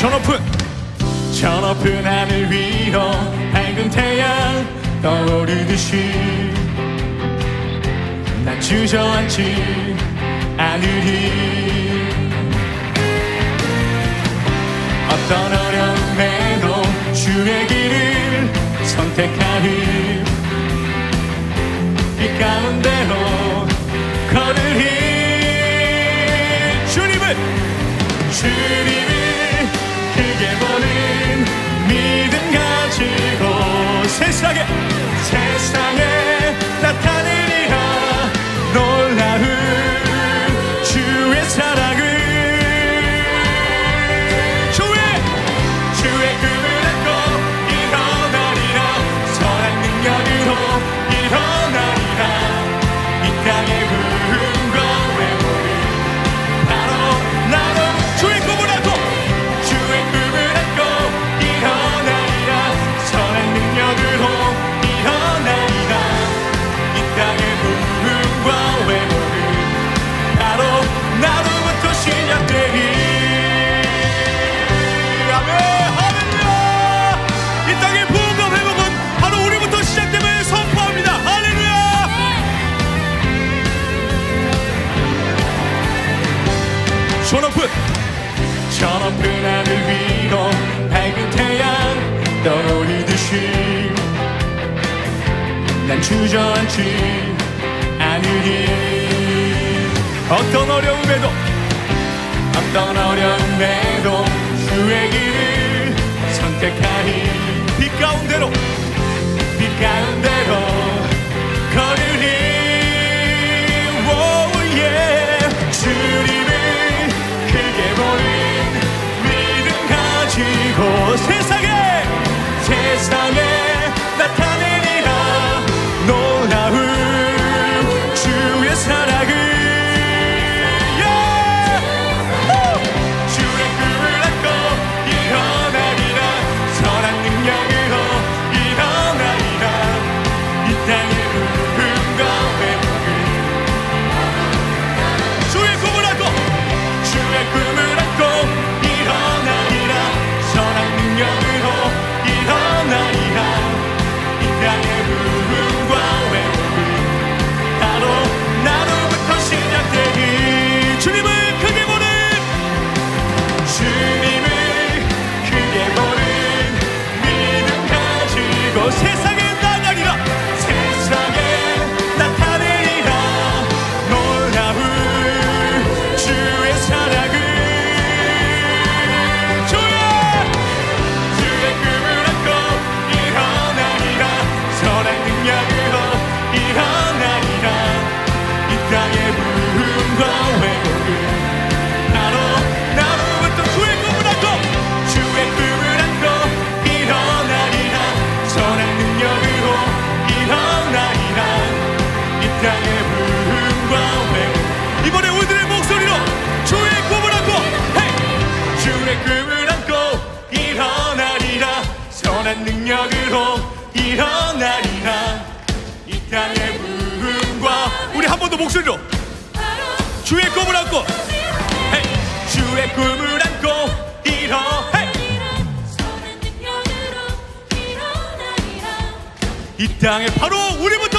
저 높은 저 높은 하늘 위로 밝은 태양 떠오르듯이 나 주저앉지 않으리. 어떤 어려움에도 주의 길을 선택하리. 빛 가운데로 걸으리. 주님은 주님은 내게 보는 믿음 가지고 세상에 세상에 나타내 높은 하늘 위로 밝은 태양 떠오르듯이. 난 주저앉지 않으니. 어떤 어려움에도 어떤 어려움에도 주의 길을 선택하니. 빛 가운데로 빛 가운데로 걸으리 예. 주님을 크게 보리 목소리로. 주의 꿈을 안고. 헤이, 주의 꿈을 안고 이뤄 이 땅에 바로 우리부터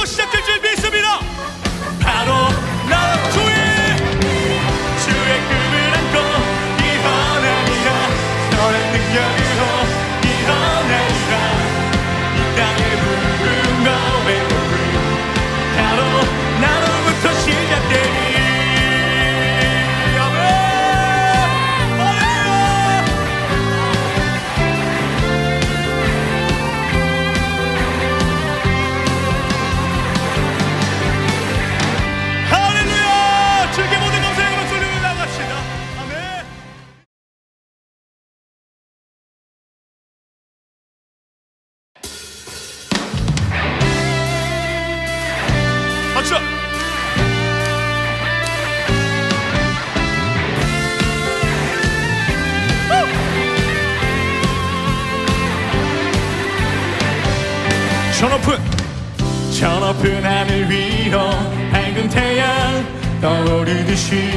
떠오르듯이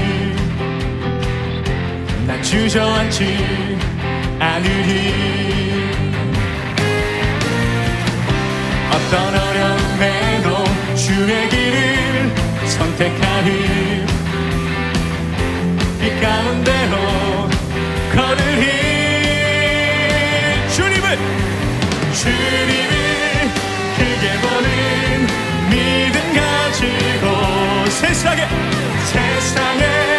나 주저앉지 않으리. 어떤 어려움에도 주의 길을 선택하리. 이 가운데로 걸으리. 주님은 주님을 크게 보는 믿음 가지고 세상에 esta é né?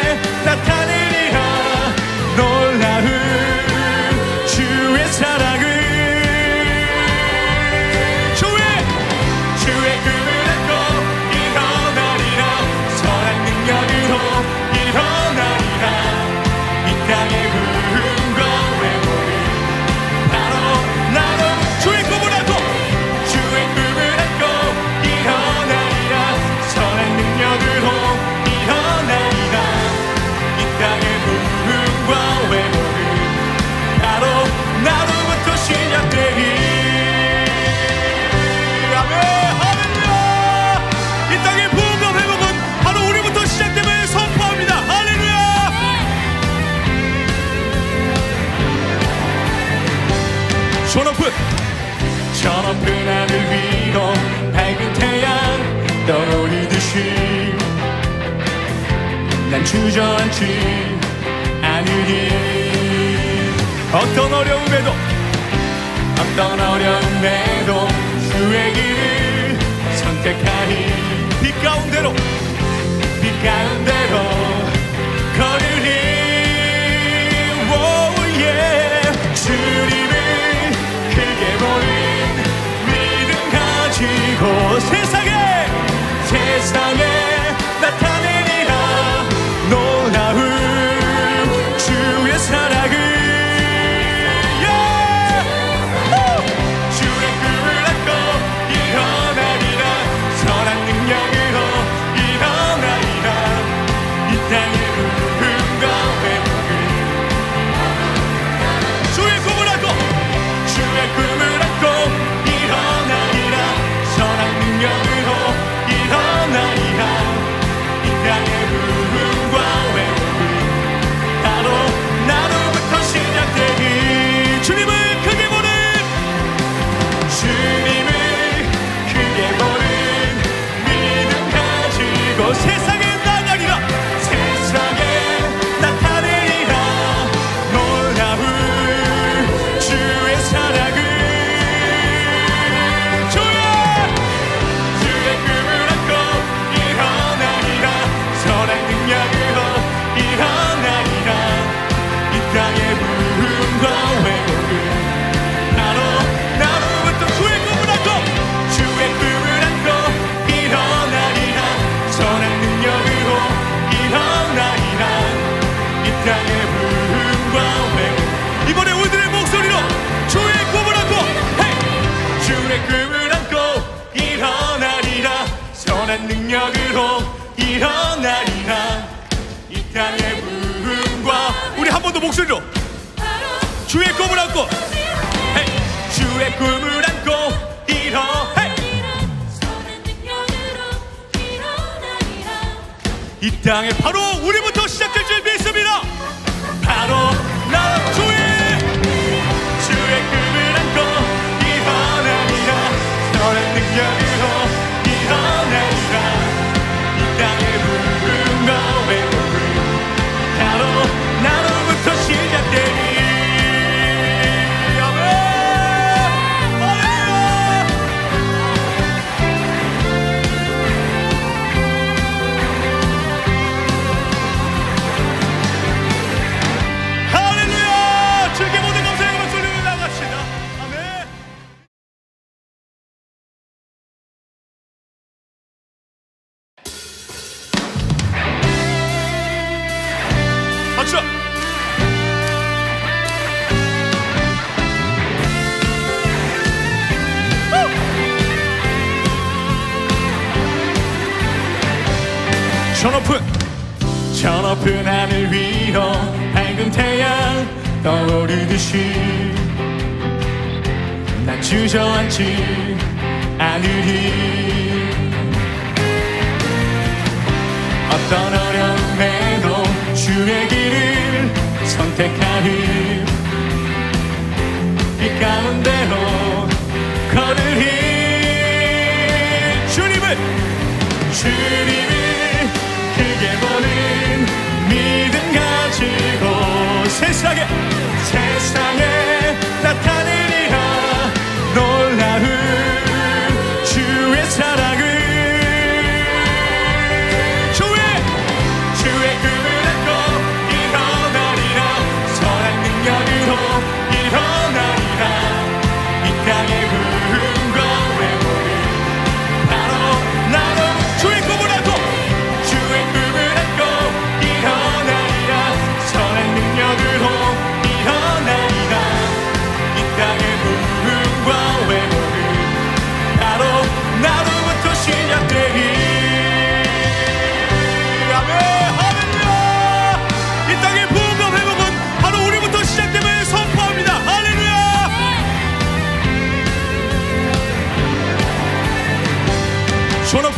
높은 하늘 위로 밝은 태양 떠오르듯이. 난 주저앉지 않으리 어떤 어려움에도 어떤 어려움에도 주의 길을 선택하니. 빛 가운데로 빛 가운데로 걸으리 그 세상에 세상에. 목소리로 주의 꿈을 안고 hey. 주의 꿈을 안고 일어 hey. 이 땅에 바로 우리부터 시작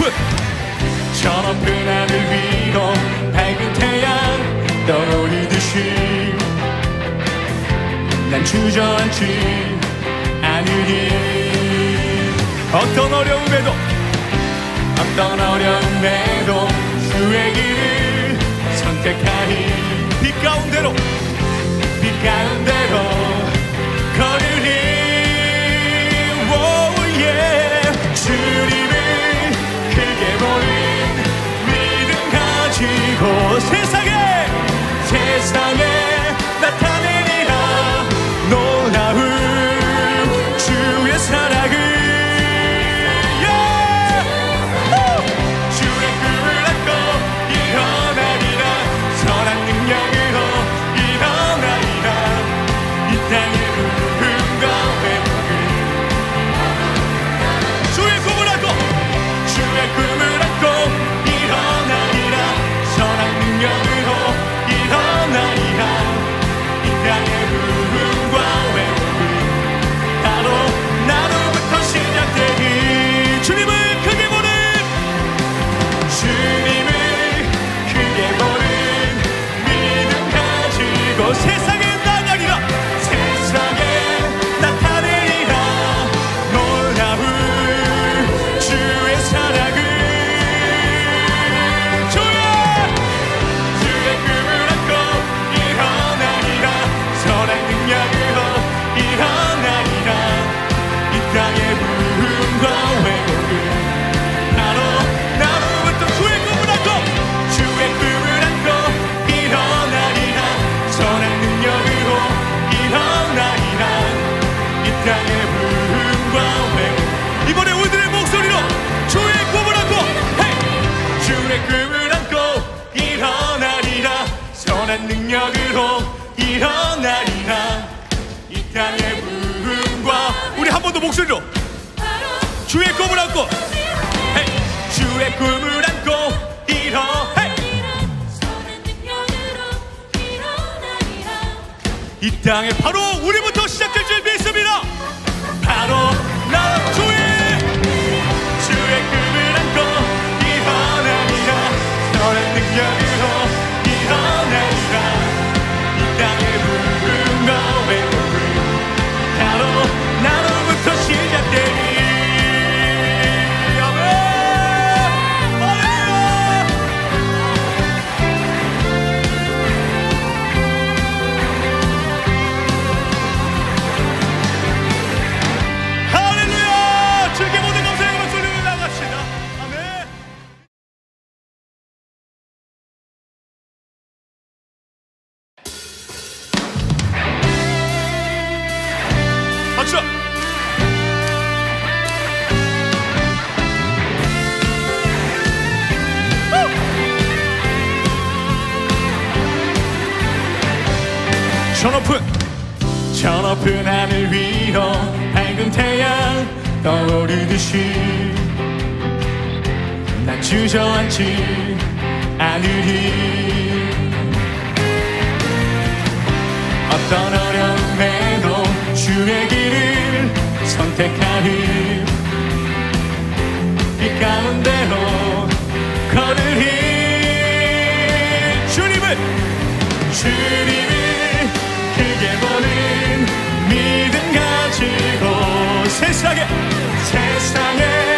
끝! 저 높은 하늘 위로 밝은 태양 떠오르듯이 난 주저앉지 않으니 어떤 어려움에도 어떤 어려움에도 주의 길을 선택하니 빛 가운데로 빛 가운데로 걸으니 오예 주님을 외치고 세상에 세상에. 목소리로 주의 꿈을 안고 헤이. 주의 꿈을 안고 이뤄 헤이. 이 땅에 바로 우리부터 시작될 줄 믿습니다 바로 나 주의 흐르듯이 난 주저앉지 않으리. 어떤 어려움에도 주의 길을 선택하리. 이 가운데로 걸으리. 주님을 주님을 세상에 세상에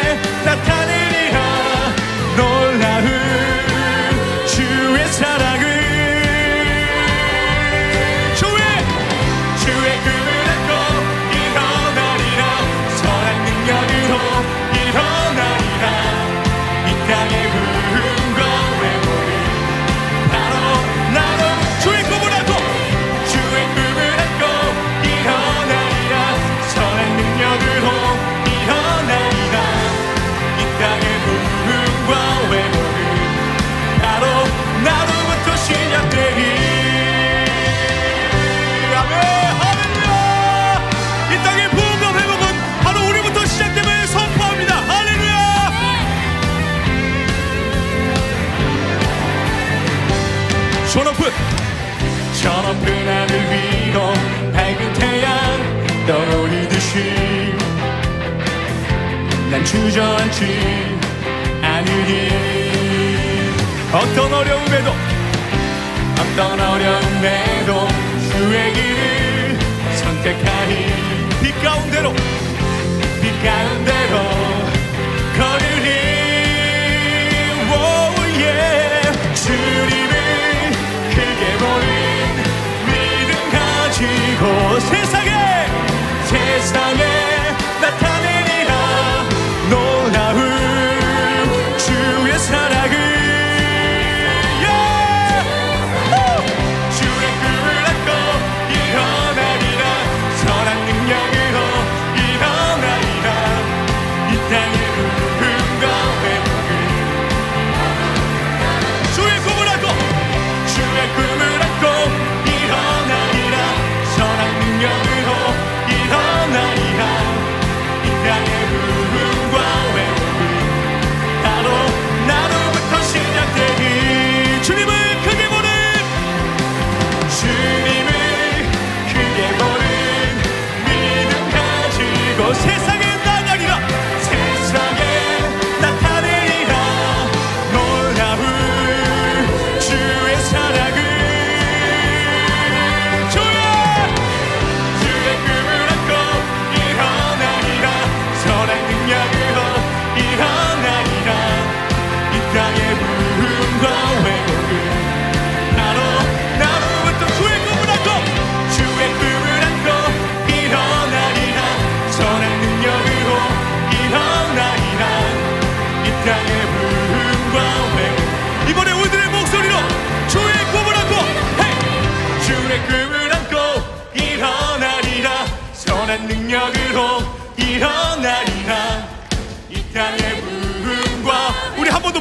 가까이 빛 가운데로 빛 가운데로.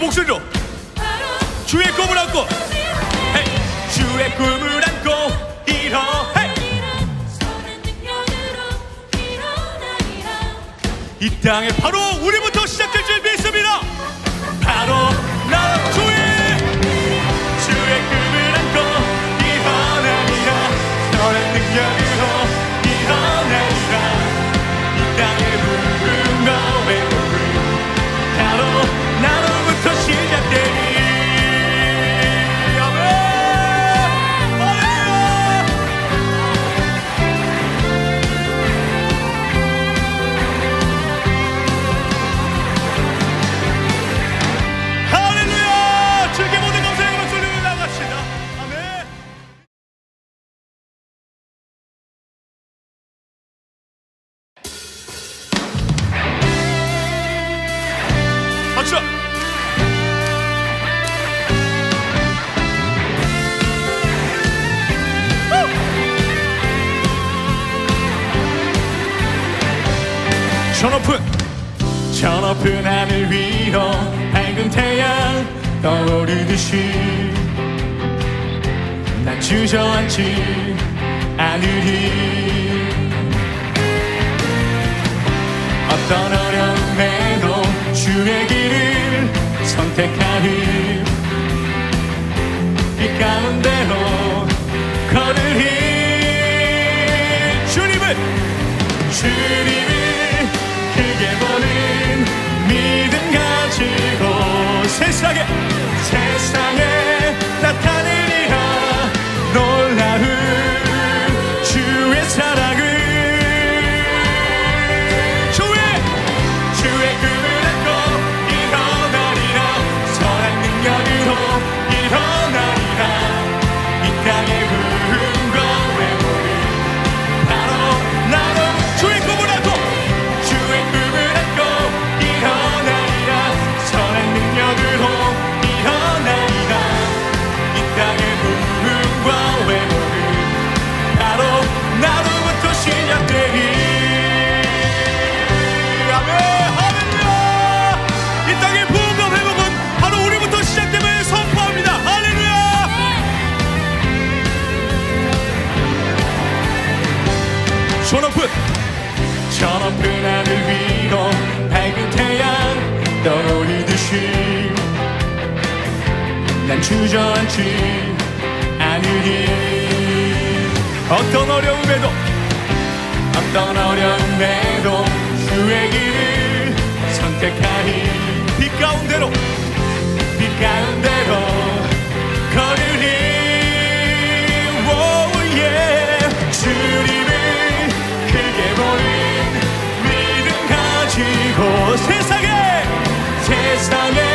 목소리로. 주의 꿈을 안고. 헤이. 주의 꿈을 안고 이뤄 헤이. 이 땅에 바로 우리부터 높은 하늘 위로 밝은 태양 떠오르듯이. 난 주저앉지 않으니. 어떤 어려움에도 어떤 어려움에도 주의 길을 선택하니. 빛 가운데로 빛 가운데로 걸으니. 오예. 주 stanę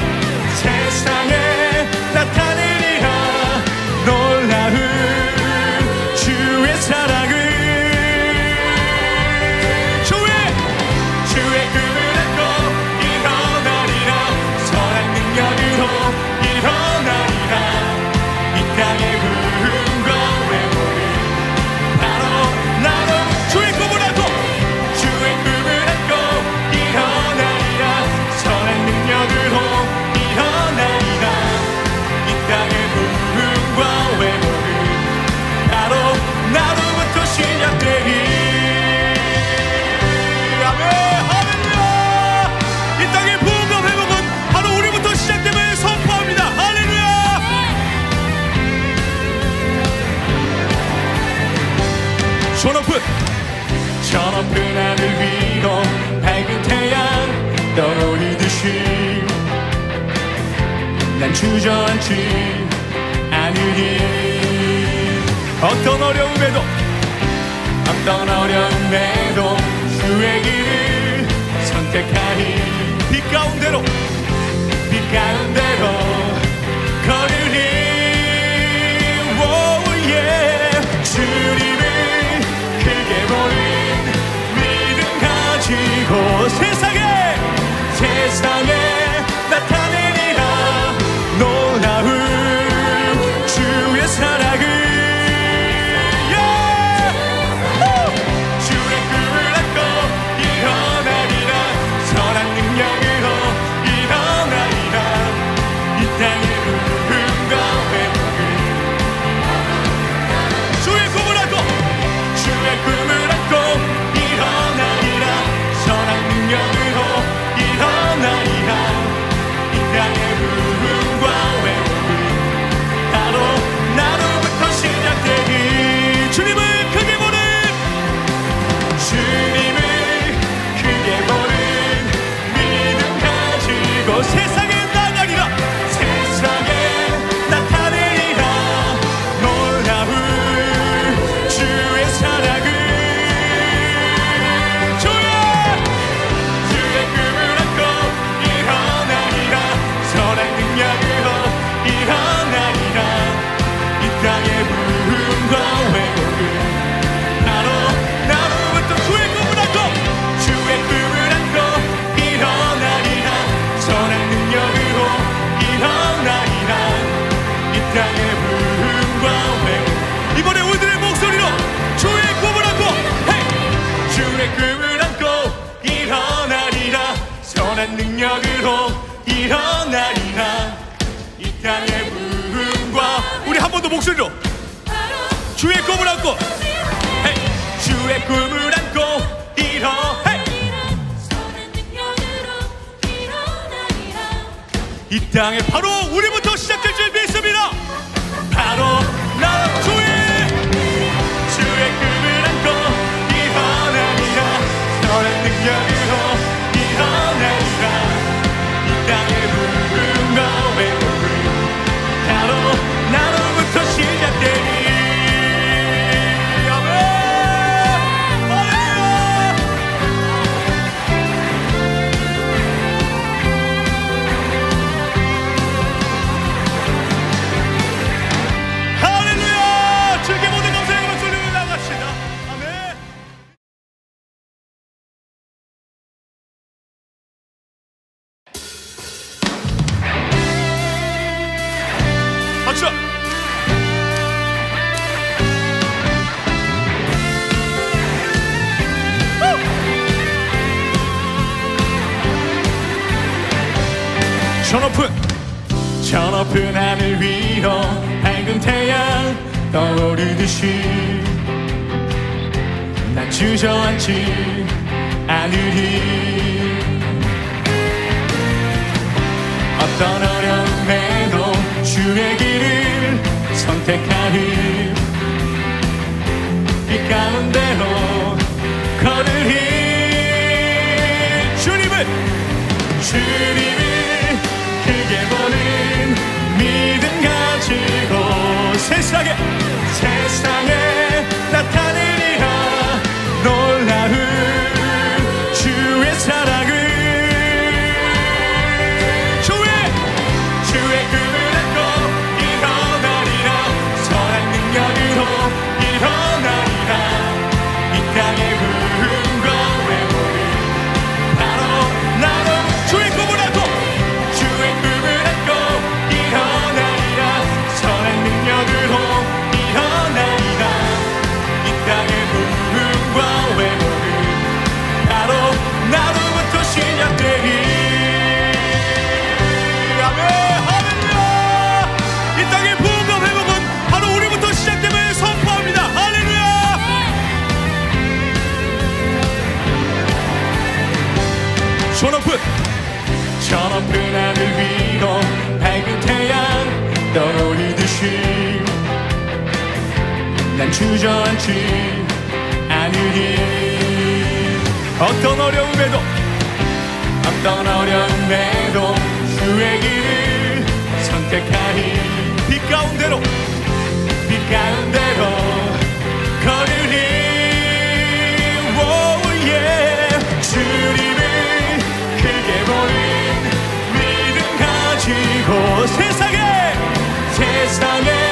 Yeah. 나를 믿어 밝은 태양 떠오르듯이. 난 주저앉지 않으리 어떤 어려움에도 어떤 어려움에도 주의 길을 선택하니. 빛 가운데로 빛 가운데로 걸으리 Christ our. 선택하는 빛 가운데로 걸을 힘 주님을 주님을 크게 보는 믿음 가지고 세상에 세상 그날을 위로 밝은 태양 떠오르듯이. 난 주저앉지 않으리 어떤 어려움에도 어떤 어려움에도 주의 길을 선택하니. 빛 가운데로 빛 가운데로 걸으리 예. 주님을 크게 보는 외치고 세상에 세상에.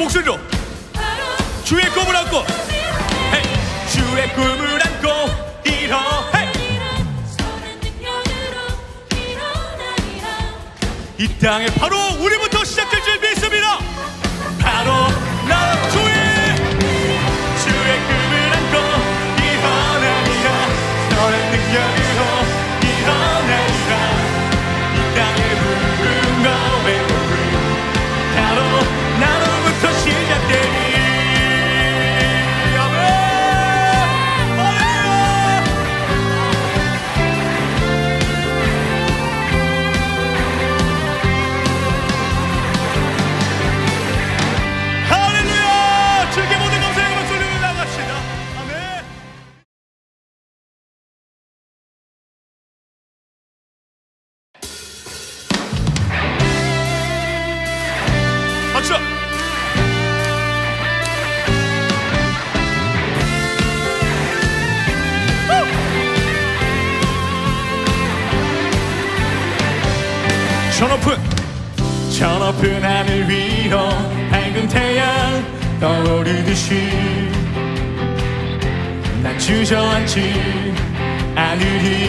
목소리로 주의 꿈을 안고 hey. 주의 꿈을 안고 일어 hey. 이 땅에 바로 우리부터 시작될 줄 저 높은 저 높은 하늘 위로 밝은 태양 떠오르듯이. 난 주저앉지 않으리.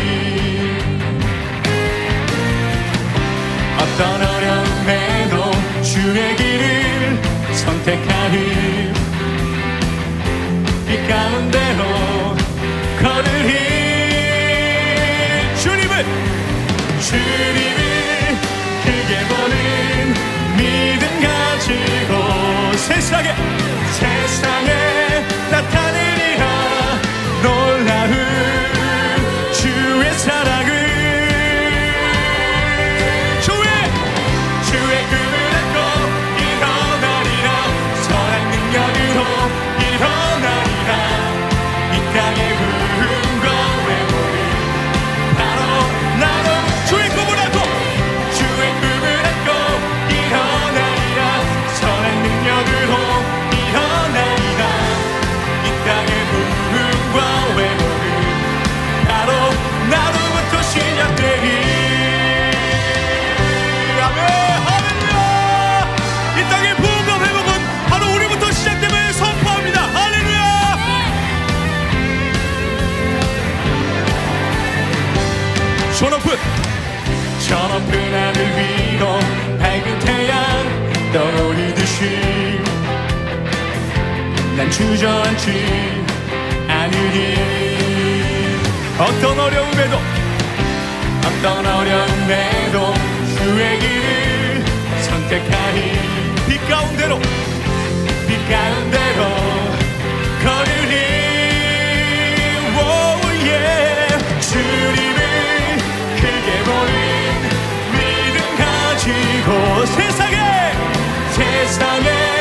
어떤 어려움에도 주의 길을 선택하리. 이 가운데로 걸으리. 주님은 주님은 함께 보는 믿음 가지고 세상에 세상에 나타내리라. 놀라운 주의 사랑을 위로 밝은 태양 떠오르듯이 난 주저앉지 않으리 어떤 어려움에도 어떤 어려움에도 주의 길을 선택하니 빛 가운데로 빛 가운데로 걸으리 예. 주님을 크게 보는 esta.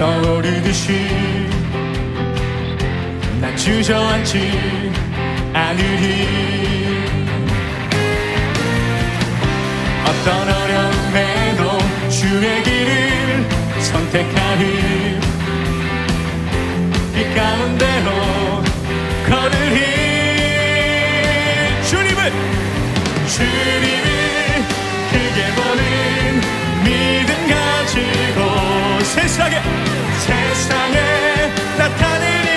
떠오르듯이 난 주저앉지 않으리. 어떤 어려움에도 주의 길을 선택하리. 빛 가운데로 걸으리. 주님은 주님을 크게 보는 믿음 가지고 세상에 세상에 나타내리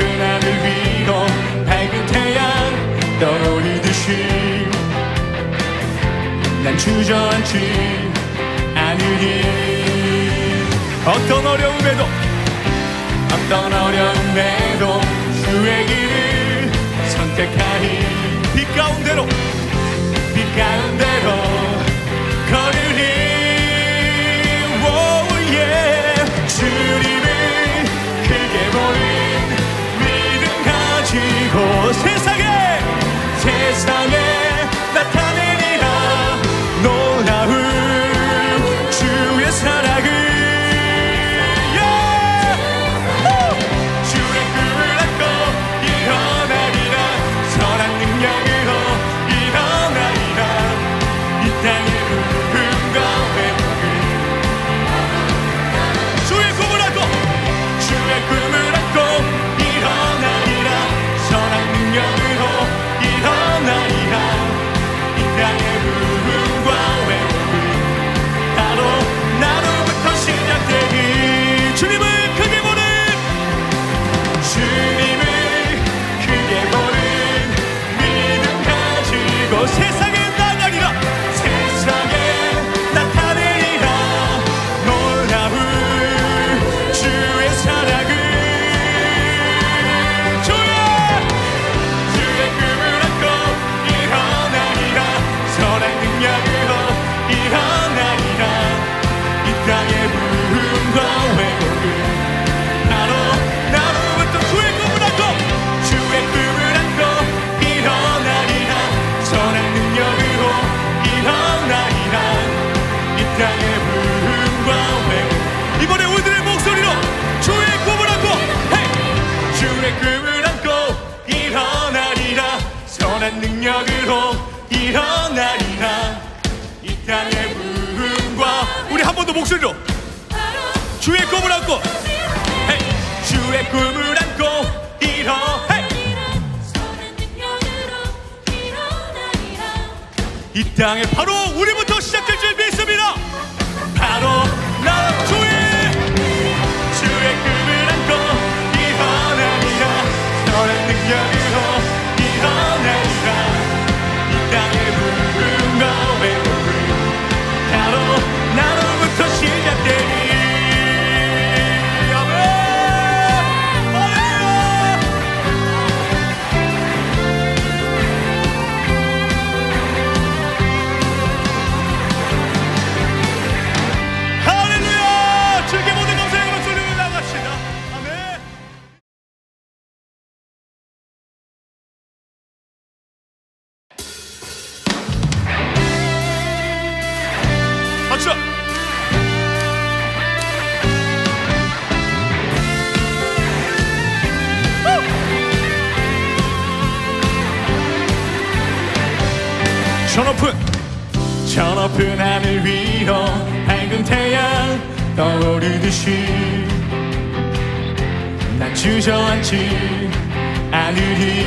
높은 하늘 위로 밝은 태양 떠오르듯이. 난 주저앉지 않으리 어떤 어려움에도 어떤 어려움에도 주의 길을 선택하니. 빛 가운데로 빛 가운데로. 목소리로. 주의 꿈을 안고. 헤이. 주의 꿈을 안고 이뤄 헤이. 이 땅에 바로 우리부터 주시 난 주저앉지 않으리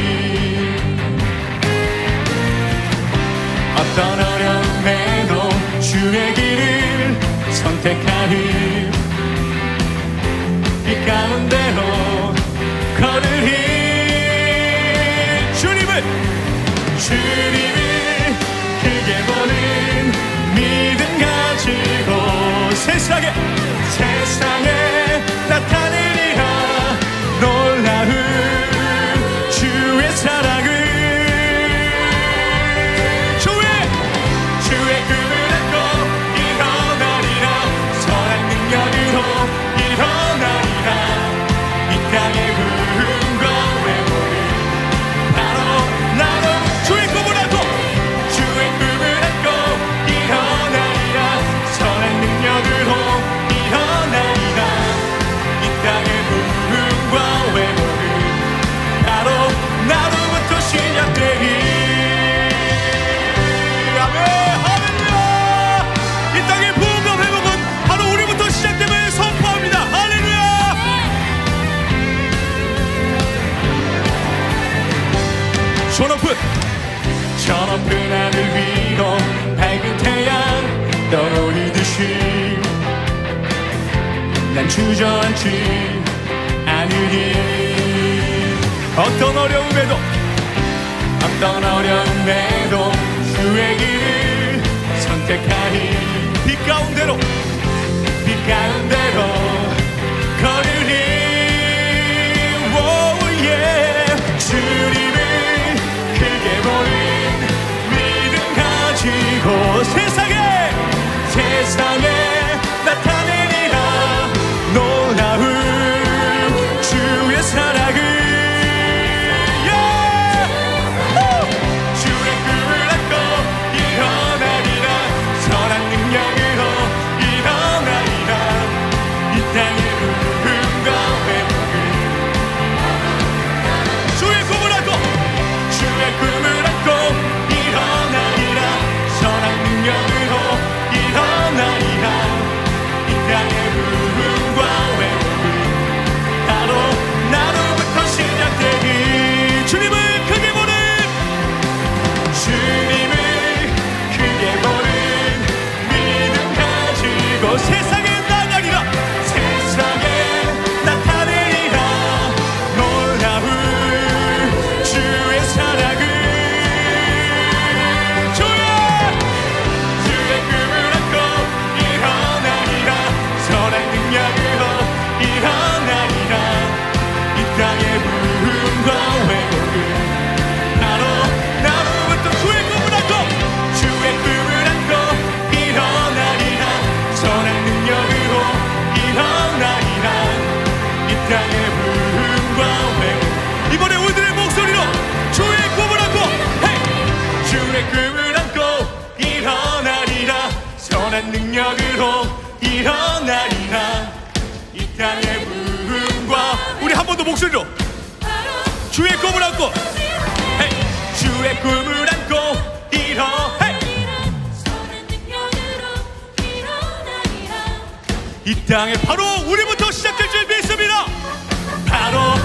떠오르듯이 난 주저앉지 않으리 어떤 어려움에도 어떤 어려움에도 주의 길을 선택하니 빛 가운데로 빛 가운데로 걸으니. 오예. 줄임을 크게 보는 믿음 가지고 세상에 testament. 더 목소리로 주의 꿈을 안고 hey. 주의 꿈을 안고 일어 hey. 이 땅에 바로 우리부터 시작될 줄 믿습니다 바로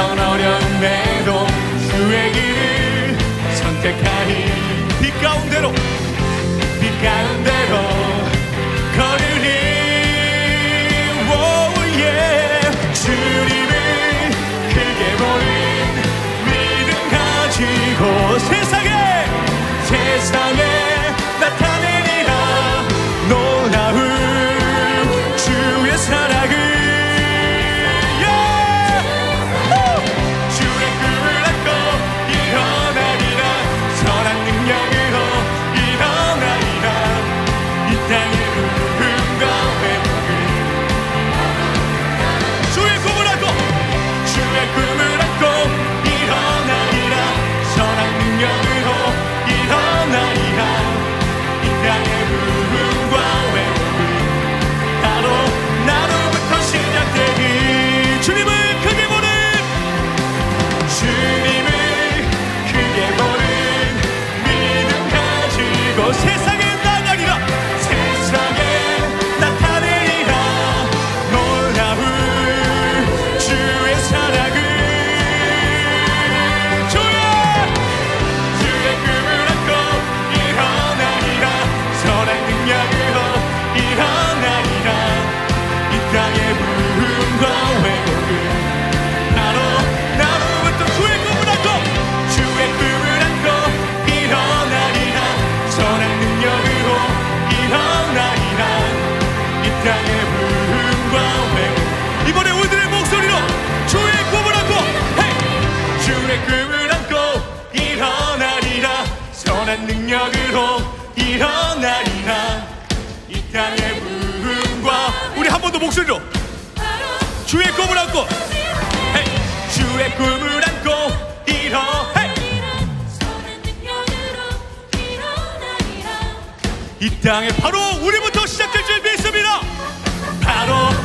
떠나려는데도 주의 길을 선택하니 빛 가운데로 빛 가운데로 걸으니 oh, yeah. 주님을 크게 보는 믿음 가지고 세상에 세상에 목소리로 주의 꿈을 안고 hey. 주의 꿈을 안고 일어 hey. 이 땅에 바로 우리부터 시작될 줄 믿습니다 바로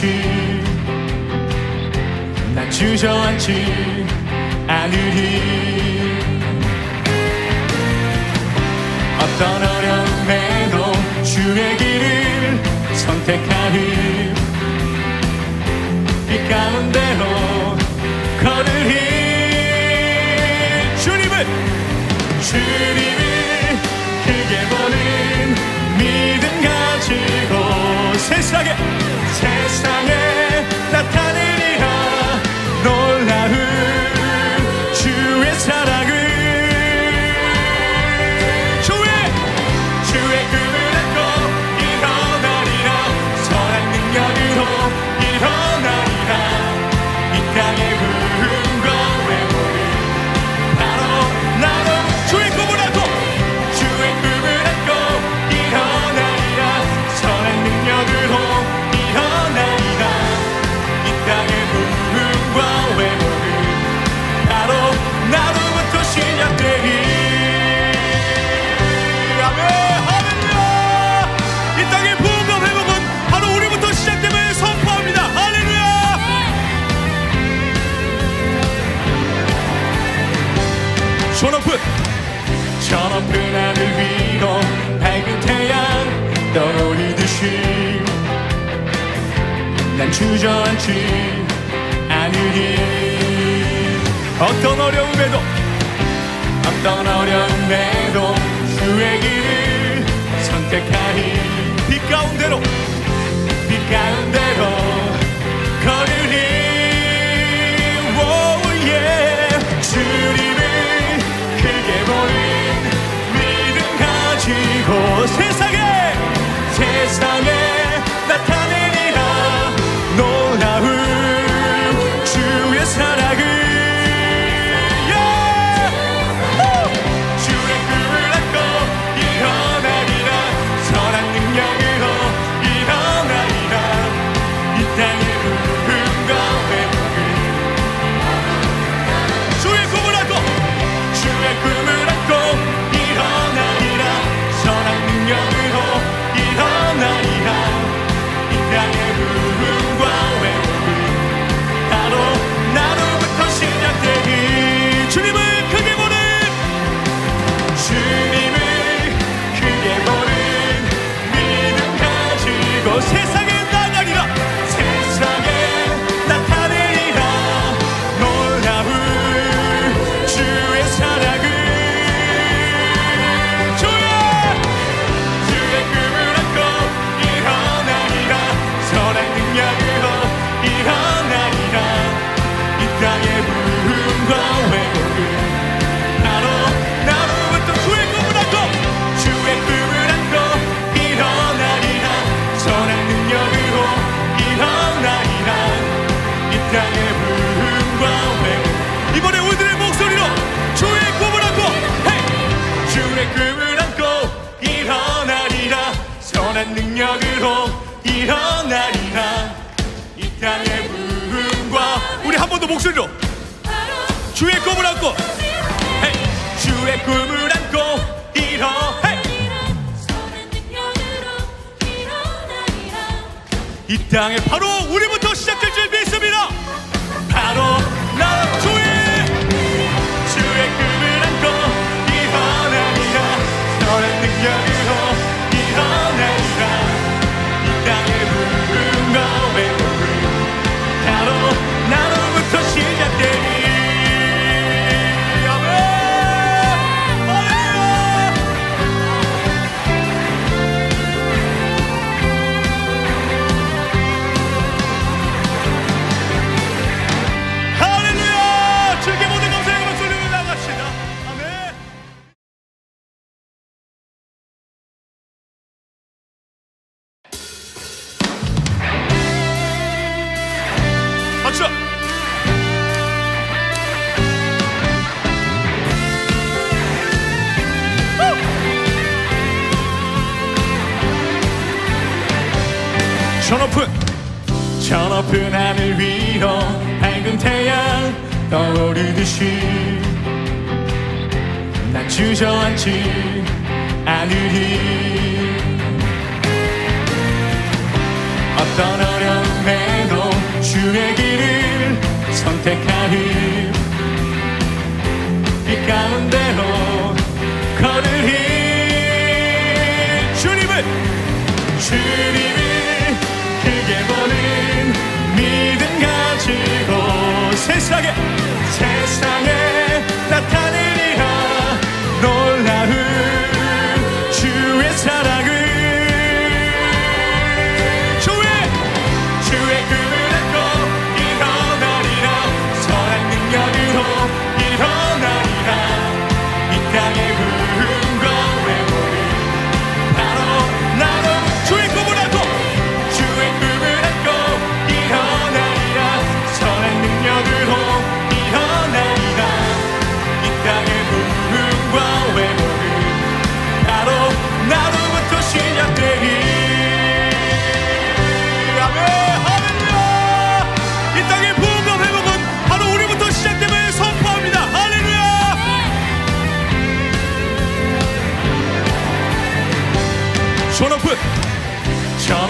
않지. 난 주저앉지 않으리. 어떤 어려움에도 주의 길을 선택하리. 이 가운데로 걸으리. 주님은 주님은 세상에 세상에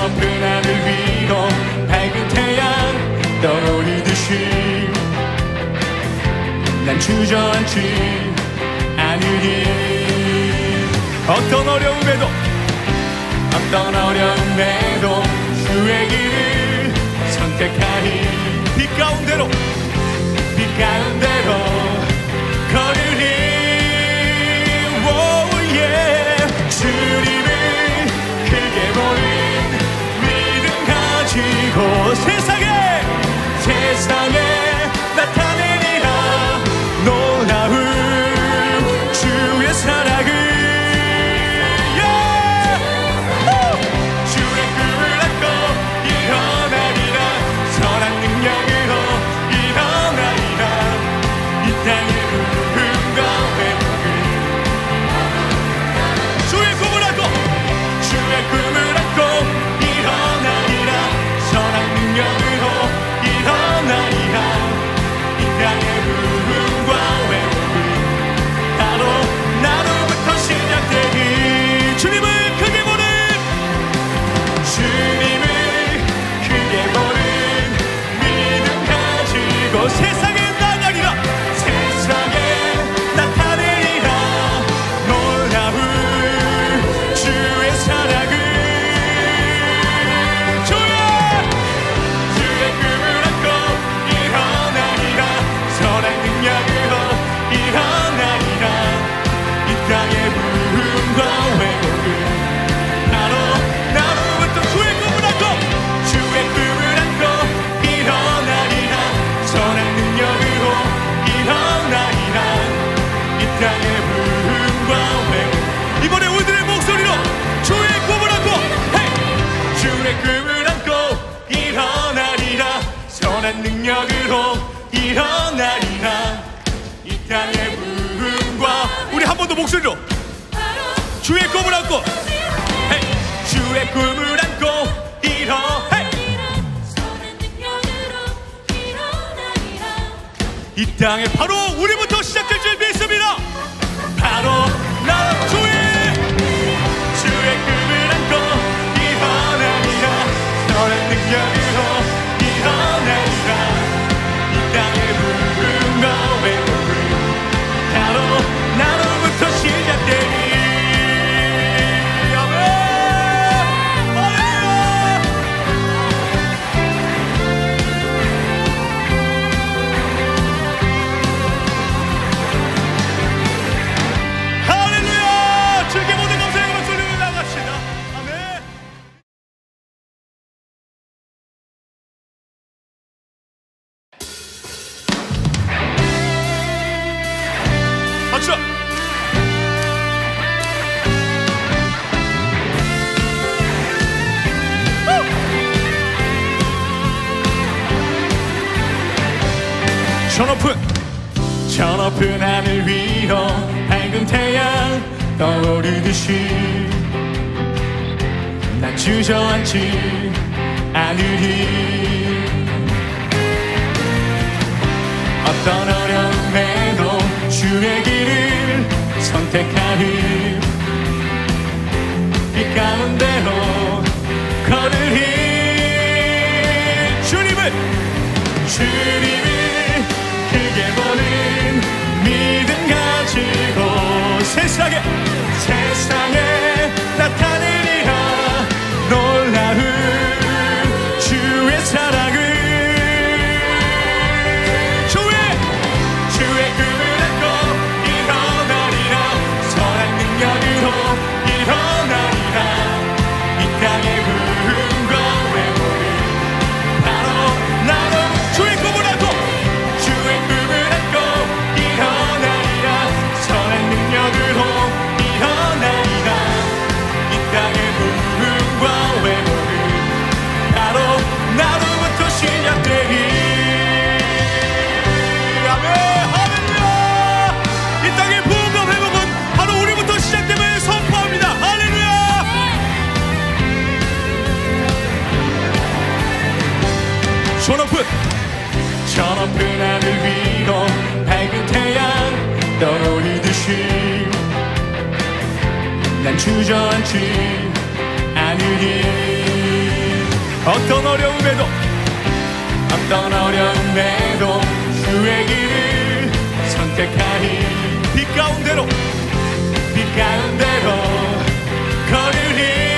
높은 하늘 위로 밝은 태양 떠오르듯이. 난 주저앉지 않으리 어떤 어려움에도 어떤 어려움에도 주의 길을 선택하니. 빛 가운데로 빛 가운데로. It's 주님을 길게 보는 믿음 가지고 세상에 나를 위로 밝은 태양 떠오르듯이. 난 주저앉지 않으리 어떤 어려움에도 어떤 어려움에도 주의 길을 선택하니 빛 가운데로 빛 가운데로 걸으니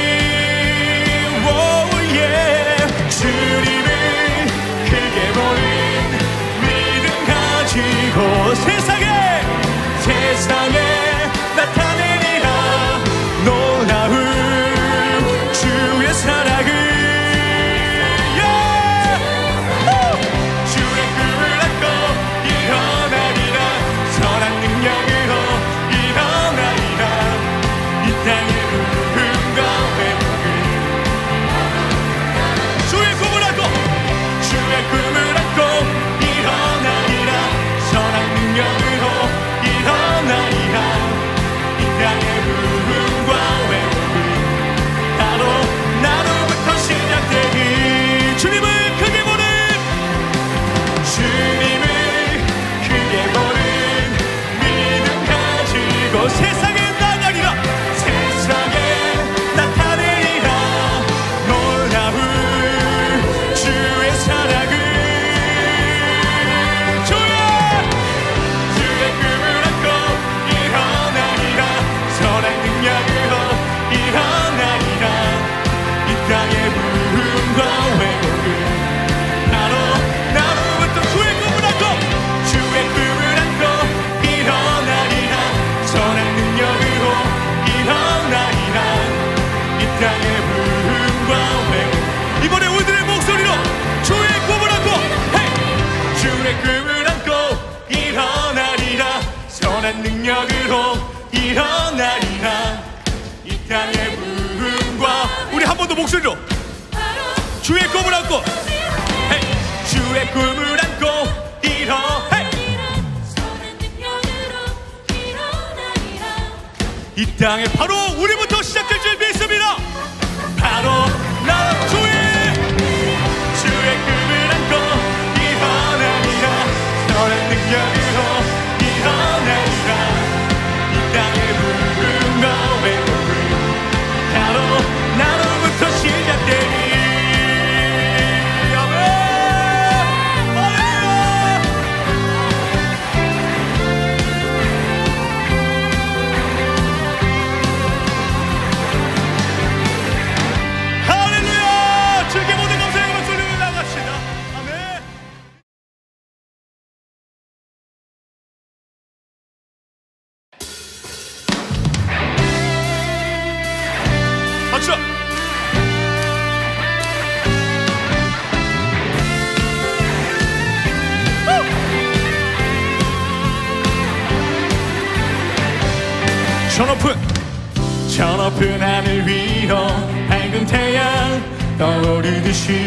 떠오르듯이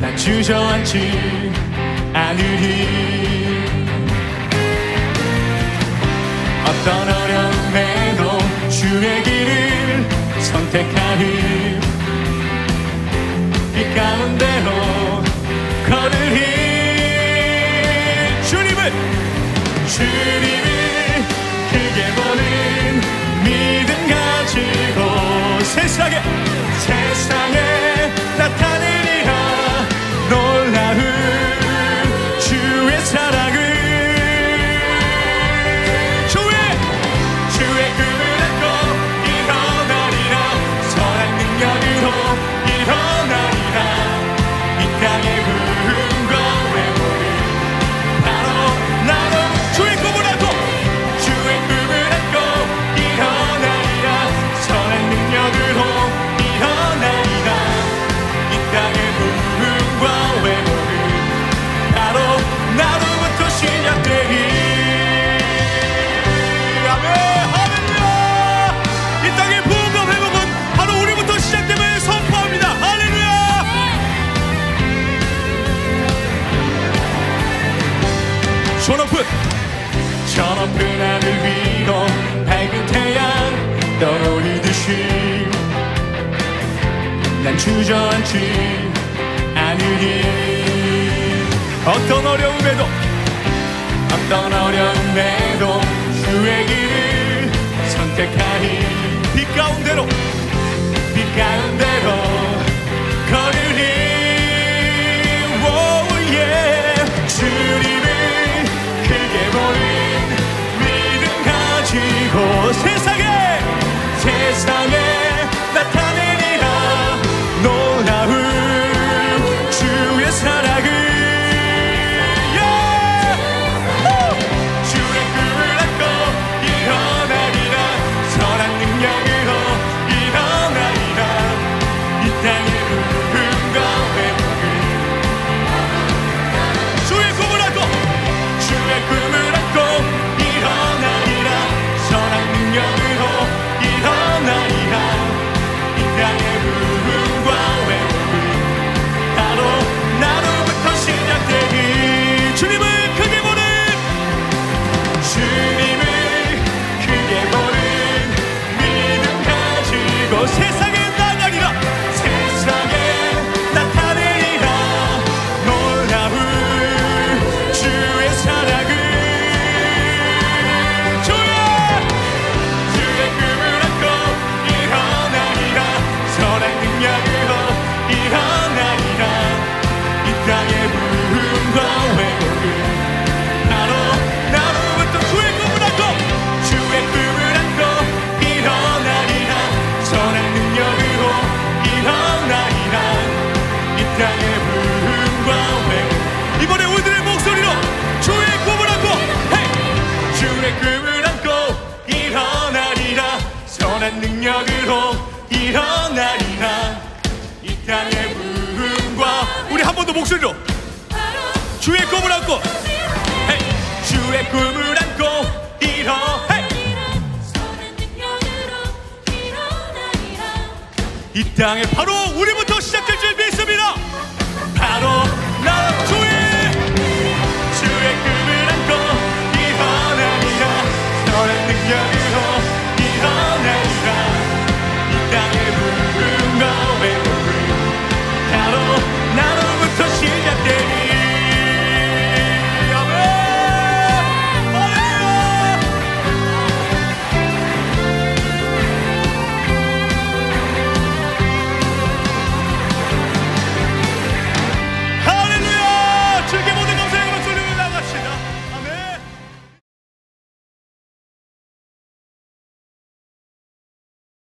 난 주저앉지 않으리. 어떤 어려움에도 주의 길을 선택하리. 빛 가운데로 걸으리. 주님을 주님을 크게 보는 믿음 가지고 세상에. 세상에. 난 주저앉지 않으니. 어떤 어려움에도 어떤 어려움에도 주의 길을 선택하니. 빛 가운데로 빛 가운데로 걸으니. 오예. 주님을 크게 보니. 주시고 세상에 세상에 나타 더 목소리로 주의 꿈을 안고 헤이. 주의 꿈을 안고 이뤄 헤이. 이 땅에 바로 우리부터 시작될 줄